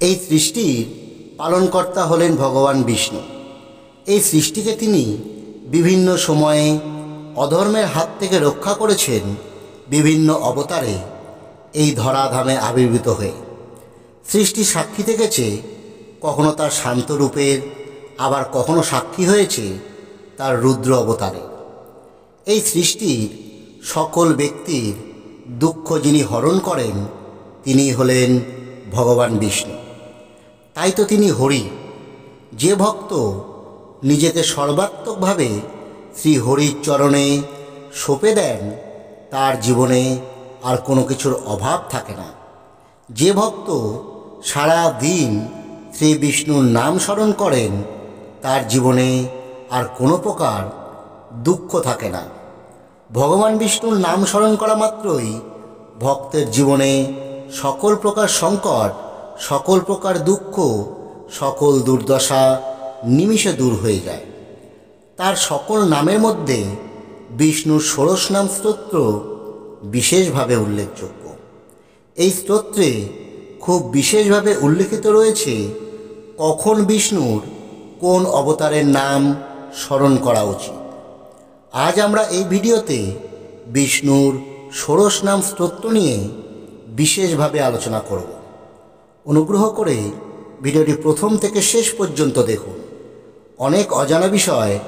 এই সৃষ্টির পালনকর্তা হলেন ভগবান বিষ্ণু। এই সৃষ্টিকে তিনি বিভিন্ন সময়ে অধর্মের হাত থেকে রক্ষা করেছেন বিভিন্ন অবতারে এই ধরাধামে আবির্ভূত হয়ে। সৃষ্টি সাক্ষী থেকেছে কখনো তার শান্ত রূপের, আবার কখনো সাক্ষী হয়েছে তার রুদ্র অবতারে। এই সৃষ্টির সকল ব্যক্তির দুঃখ যিনি হরণ করেন তিনি হলেন ভগবান বিষ্ণু। তাই তো তিনি হরি। যে ভক্ত নিজেকে সর্বাত্মকভাবে শ্রী হরির চরণে সঁপে দেন, তার জীবনে আর কোনো কিছুর অভাব থাকে না। যে ভক্ত সারা দিন শ্রী বিষ্ণুর নাম স্মরণ করেন, তার জীবনে আর কোনো প্রকার দুঃখ থাকে না। ভগবান বিষ্ণুর নাম স্মরণ করা মাত্রই ভক্তের জীবনে সকল প্রকার সংকট সকল প্রকার দুঃখ, সকল দুর্দশা নিমিষে দূর হয়ে যায়। তার সকল নামের মধ্যে বিষ্ণুর ষোড়শ নাম স্তোত্র বিশেষভাবে উল্লেখযোগ্য। এই স্তোত্রে খুব বিশেষভাবে উল্লেখিত রয়েছে কখন বিষ্ণুর কোন অবতারের নাম স্মরণ করা উচিত। আজ আমরা এই ভিডিওতে বিষ্ণুর ষোড়শ নাম স্তোত্র নিয়ে বিশেষভাবে আলোচনা করব। অনুগ্রহ করে ভিডিওটি প্রথম থেকে শেষ পর্যন্ত দেখুন। অনেক অজানা বিষয়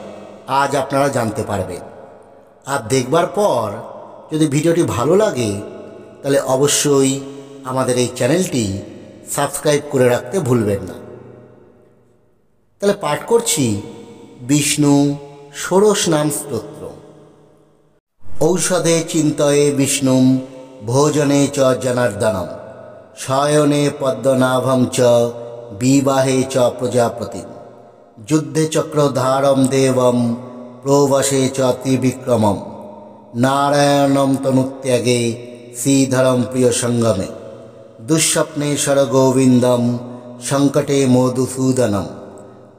আজ আপনারা জানতে পারবেন। আর দেখবার পর যদি ভিডিওটি ভালো লাগে, তাহলে অবশ্যই আমাদের এই চ্যানেলটি সাবস্ক্রাইব করে রাখতে ভুলবেন না। তাহলে পাঠ করছি বিষ্ণু ষোড়শ নাম স্তোত্র। ঔষধে চিন্তয়ে বিষ্ণুম, ভোজনে চ জনার্দনম। শয়নে পদ্মনাভম চ, বিবাহে চ প্রজাপতি যুদ্ধে চক্রধারম দেবম প্রবাসে চ ত্রিবিক্রমম। নারায়ণম তনুত্যাগে, শ্রীধরম প্রিয় সঙ্গমে দুঃস্বপ্নেশ্বর গোবিন্দম সংকটে মধুসূদনম।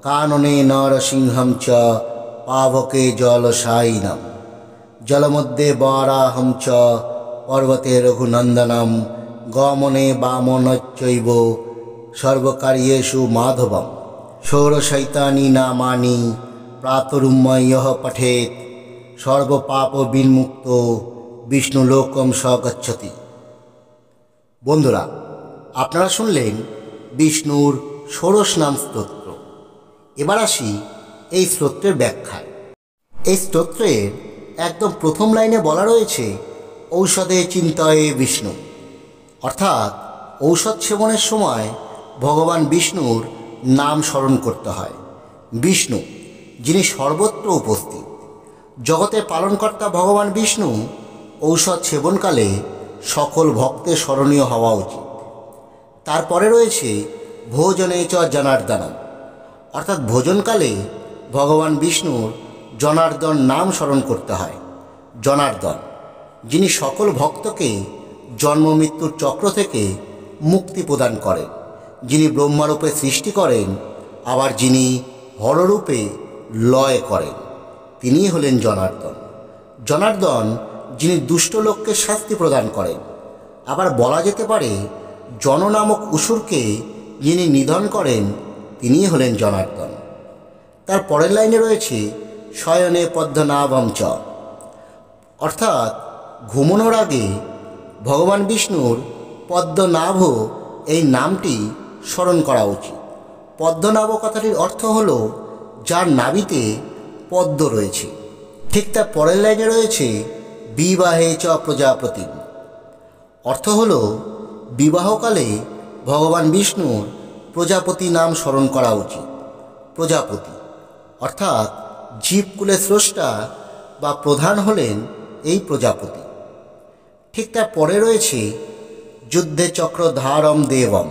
কাননে নরসিংহম চ, পাবকে জলসায়িনম। জলমধ্যে বরাহম চ, পর্বতে রঘুনন্দনম গমনে বামনচ্চৈব সর্বকার্যেষু মাধবম। ষোড়শৈতানি নামানি প্রাতরুম্ময় পঠেত। সর্বপাপ বিন্মুক্ত বিষ্ণুলোকম স গচ্ছতি বন্ধুরা, আপনারা শুনলেন বিষ্ণুর ষোড়শ নাম স্তোত্র। এবার আসি এই স্তোত্রের ব্যাখ্যায়। এই স্তোত্রের একদম প্রথম লাইনে বলা রয়েছে ঔষধে চিন্তয়ে বিষ্ণু। অর্থাৎ ঔষধ সেবনের সময় ভগবান বিষ্ণুর নাম স্মরণ করতে হয়। বিষ্ণু, যিনি সর্বত্র উপস্থিত। জগতের পালনকর্তা ভগবান বিষ্ণু ঔষধ সেবনকালে সকল ভক্তের স্মরণীয় হওয়া উচিত। তারপরে রয়েছে ভোজনে চ জনার্দনম। অর্থাৎ ভোজনকালে ভগবান বিষ্ণুর জনার্দন নাম স্মরণ করতে হয়। জনার্দন, যিনি সকল ভক্তকে জন্ম মৃত্যুর চক্র থেকে মুক্তি প্রদান করেন। যিনি ব্রহ্মারূপে সৃষ্টি করেন, আবার যিনি হররূপে লয় করেন, তিনিই হলেন জনার্দন। জনার্দন, যিনি দুষ্ট লোককে শাস্তি প্রদান করেন। আবার বলা যেতে পারে জন নামক অসুরকে যিনি নিধন করেন, তিনিই হলেন জনার্দন। তার পরের লাইনে রয়েছে, শয়নে পদ্মনাভম চ। অর্থাৎ ঘুমনোর আগে ভগবান বিষ্ণুর পদ্মনাভ এই নামটি স্মরণ করা উচিত। পদ্মনাভ কথাটির অর্থ হল যার নাবিতে পদ্ম রয়েছে। ঠিক তার পরের লাইনে রয়েছে বিবাহে চ প্রজাপতি অর্থ হল বিবাহকালে ভগবান বিষ্ণুর প্রজাপতি নাম স্মরণ করা উচিত। প্রজাপতি। অর্থাৎ জীবকুলের স্রষ্টা বা প্রধান হলেন এই প্রজাপতি। ঠিক তার পরে রয়েছে যুদ্ধে চক্রধারম দেবম।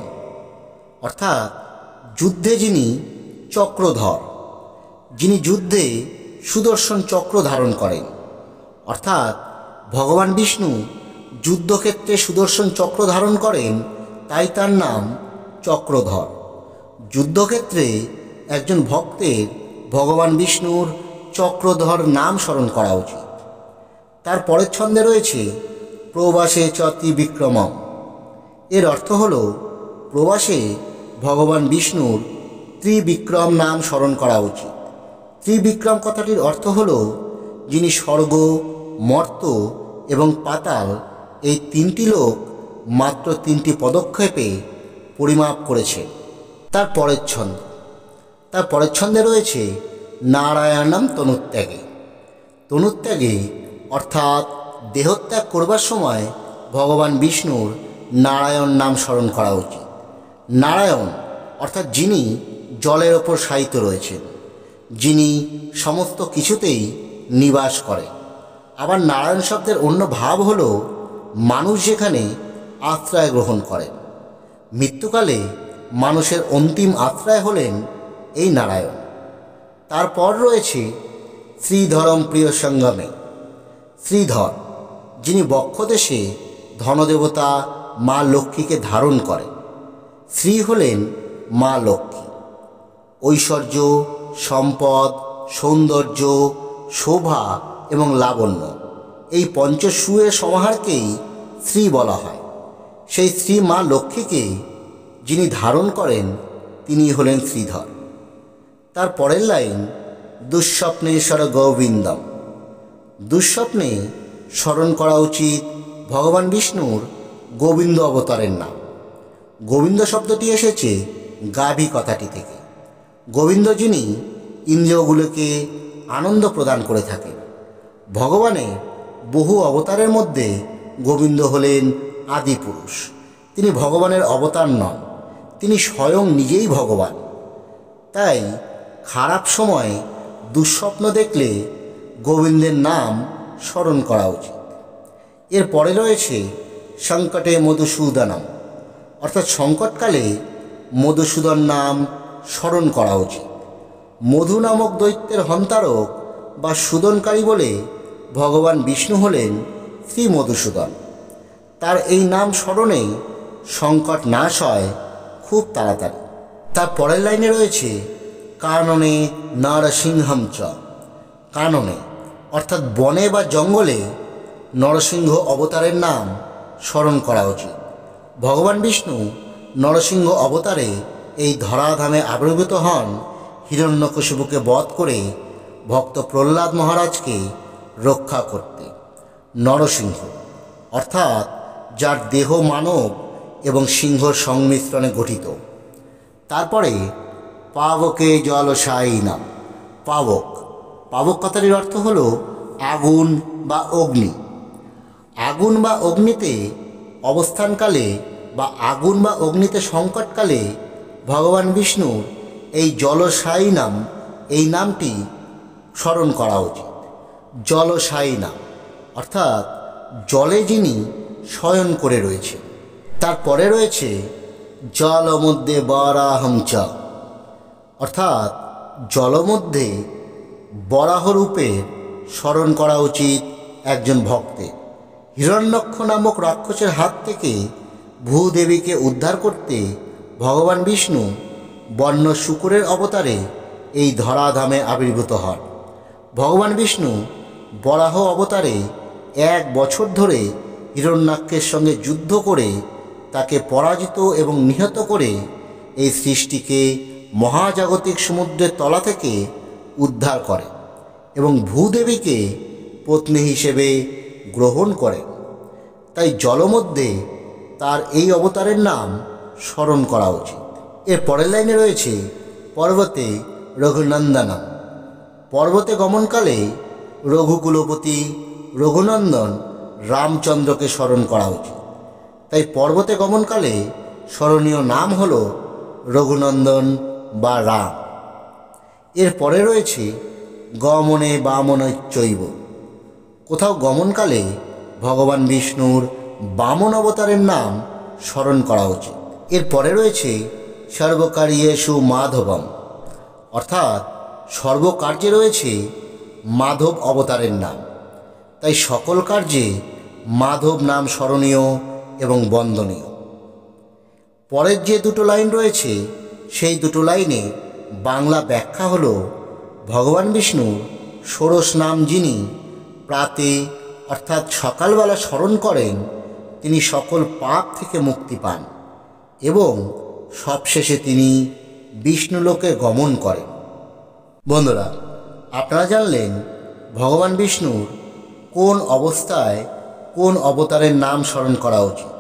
অর্থাৎ যুদ্ধে যিনি চক্রধর, যিনি যুদ্ধে সুদর্শন চক্র ধারণ করেন। অর্থাৎ ভগবান বিষ্ণু যুদ্ধক্ষেত্রে সুদর্শন চক্র ধারণ করেন, তাই তার নাম চক্রধর। যুদ্ধক্ষেত্রে একজন ভক্তের ভগবান বিষ্ণুর চক্রধর নাম স্মরণ করা উচিত। তার পরের ছন্দে রয়েছে প্রবাসে চতি বিক্রমম এর অর্থ হল, প্রবাসে ভগবান বিষ্ণুর ত্রিবিক্রম নাম স্মরণ করা উচিত। ত্রিবিক্রম কথাটির অর্থ হল, যিনি স্বর্গ, মর্ত এবং পাতাল, এই তিনটি লোক মাত্র তিনটি পদক্ষেপে পরিমাপ করেছে। তার পরের ছন্দ। তার পরের ছন্দে রয়েছে, নারায়ণম তনুত্যাগে। তনুত্যাগে অর্থাৎ দেহত্যাগ করবার সময় ভগবান বিষ্ণুর নারায়ণ নাম স্মরণ করা উচিত। নারায়ণ, অর্থাৎ যিনি জলের ওপর শায়িত রয়েছেন, যিনি সমস্ত কিছুতেই নিবাস করে। আবার নারায়ণ শব্দের অন্য ভাব হল মানুষ যেখানে আশ্রয় গ্রহণ করেন মৃত্যুকালে মানুষের অন্তিম আশ্রয় হলেন এই নারায়ণ। তারপর রয়েছে শ্রীধরম প্রিয় সঙ্গমে শ্রীধর যিনি বক্ষদেশে ধনদেবতা মা লক্ষ্মীকে ধারণ করে, শ্রী হলেন মা লক্ষ্মী। ঐশ্বর্য, সম্পদ, সৌন্দর্য, শোভা এবং লাবণ্য এই পঞ্চসুয়ের সমাহারকেই শ্রী বলা হয়। সেই শ্রী মা লক্ষ্মীকে যিনি ধারণ করেন, তিনি হলেন শ্রীধর। তার পরের লাইন দুঃস্বপ্নেশ্বর গোবিন্দম দুঃস্বপ্নে স্মরণ করা উচিত। ভগবান বিষ্ণুর গোবিন্দ অবতারের নাম। গোবিন্দ শব্দটি এসেছে গাভী কথাটি থেকে। গোবিন্দ যিনি ইন্দ্রিয়গুলোকে আনন্দ প্রদান করে থাকেন। ভগবানের বহু অবতারের মধ্যে গোবিন্দ হলেন আদি পুরুষ। তিনি ভগবানের অবতার নন, তিনি স্বয়ং নিজেই ভগবান। তাই খারাপ সময় দুঃস্বপ্ন দেখলে গোবিন্দের নাম স্মরণ করা উচিত। এর পরে রয়েছে সংকটে মধুসূদনম। অর্থাৎ সংকটকালে মধুসূদন নাম স্মরণ করা উচিত। মধু নামক দৈত্যের হন্তারক বা সুদনকারী বলে ভগবান বিষ্ণু হলেন শ্রী মধুসূদন। তার এই নাম স্মরণে সংকট নাশ হয় খুব তাড়াতাড়ি। তার পরের লাইনে রয়েছে কাননে নরসিংহম চ। কাননে অর্থাৎ বনে বা জঙ্গলে নরসিংহ অবতারের নাম স্মরণ করা উচিত। ভগবান বিষ্ণু নরসিংহ অবতারে এই ধরাধামে আবির্ভূত হন হিরণ্যকশিপুকে বধ করে ভক্ত প্রহ্লাদ মহারাজকে রক্ষা করতে। নরসিংহ, অর্থাৎ যার দেহ মানব এবং সিংহর সংমিশ্রণে গঠিত। তারপরে পাবকে জলসায়ী নাম, পাবক। পাবক কথাটির অর্থ হল আগুন বা অগ্নি। আগুন বা অগ্নিতে অবস্থানকালে বা আগুন বা অগ্নিতে সংকটকালে ভগবান বিষ্ণুর এই জলসায়ী নাম, এই নামটি স্মরণ করা উচিত। জলসায়ী নাম, অর্থাৎ জলে যিনি শয়ন করে রয়েছে তারপরে রয়েছে জল মধ্যে বরাহম অর্থাৎ জলমধ্যে বরাহরূপের স্মরণ করা উচিত একজন ভক্তের হিরণ্যক্ষ নামক রাক্ষসের হাত থেকে ভূদেবীকে উদ্ধার করতে ভগবান বিষ্ণু বন্য শুকুরের অবতারে এই ধরাধামে আবির্ভূত হন। ভগবান বিষ্ণু বরাহ অবতারে এক বছর ধরে হিরণ্যাক্ষের সঙ্গে যুদ্ধ করে তাকে পরাজিত এবং নিহত করে এই সৃষ্টিকে মহাজাগতিক সমুদ্রের তলা থেকে উদ্ধার করে এবং ভূদেবীকে পত্নী হিসেবে গ্রহণ করে। তাই জলমধ্যে তার এই অবতারের নাম স্মরণ করা উচিত। এর পরের লাইনে রয়েছে পর্বতে রঘুনন্দনম। পর্বতে গমনকালে রঘুকুলপতি রঘুনন্দন রামচন্দ্রকে স্মরণ করা উচিত। তাই পর্বতে গমনকালে স্মরণীয় নাম হল রঘুনন্দন বা রাম। এর পরে রয়েছে গমনে বামনৈচৈব কোথাও গমনকালে ভগবান বিষ্ণুর বামন অবতারের নাম স্মরণ করা উচিত। এর পরে রয়েছে সর্বকার্যেষু মাধবম। অর্থাৎ সর্বকার্যে রয়েছে মাধব অবতারের নাম। তাই সকল কার্যে মাধব নাম স্মরণীয় এবং বন্দনীয়। পরের যে দুটো লাইন রয়েছে, সেই দুটো লাইনে বাংলা ব্যাখ্যা হল ভগবান বিষ্ণু, ষোড়শ নাম যিনি প্রাতে অর্থাৎ সকালবেলা স্মরণ করেন, তিনি সকল পাপ থেকে মুক্তি পান এবং সবশেষে তিনি বিষ্ণুলোকে গমন করেন। বন্ধুরা, আপনারা জানলেন ভগবান বিষ্ণুর কোন অবস্থায় কোন অবতারের নাম স্মরণ করা উচিত।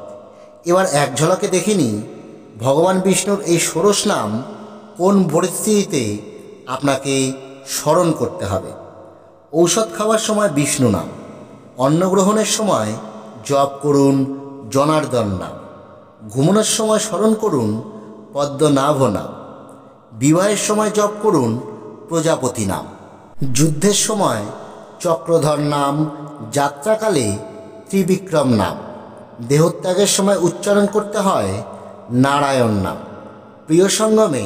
এবার এক ঝলকে দেখিনি, ভগবান বিষ্ণুর এই ষোড়শ নাম কোন পরিস্থিতিতে আপনাকে স্মরণ করতে হবে? ঔষধ খাওয়ার সময় বিষ্ণু নাম অন্ন গ্রহণের সময় জপ করুন জনার্দন নাম, ঘুমানোর সময় স্মরণ করুন পদ্মনাভ নাম, বিবাহের সময় জপ করুন প্রজাপতি নাম, যুদ্ধের সময় চক্রধর নাম, যাত্রাকালে ত্রিবিক্রম নাম, দেহত্যাগের সময় উচ্চারণ করতে হয় নারায়ণ নাম প্রিয় সঙ্গমে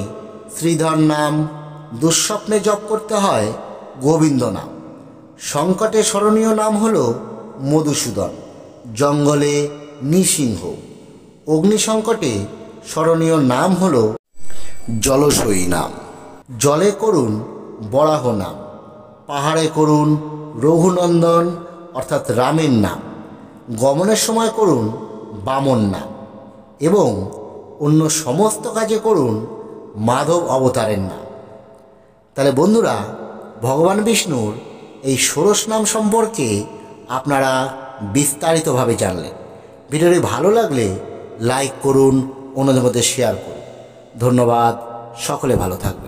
শ্রীধর নাম, দুঃস্বপ্নে জপ করতে হয় গোবিন্দ নাম। সংকটে স্মরণীয় নাম হল মধুসূদন, জঙ্গলে নৃসিংহ। অগ্নিসংকটে স্মরণীয় নাম হল জলসই নাম। জলে করুন বরাহ নাম, পাহাড়ে করুন রঘুনন্দন, অর্থাৎ রামের নাম। গমনের সময় করুন বামন নাম এবং অন্য সমস্ত কাজে করুন মাধব অবতারের নাম। তাহলে বন্ধুরা, ভগবান বিষ্ণুর এই ষোড়শ নাম সম্পর্কে আপনারা বিস্তারিতভাবে জানলেন। ভিডিওটি ভালো লাগলে লাইক করুন, অন্যদের মধ্যে শেয়ার করুন। ধন্যবাদ, সকলে ভালো থাকবেন।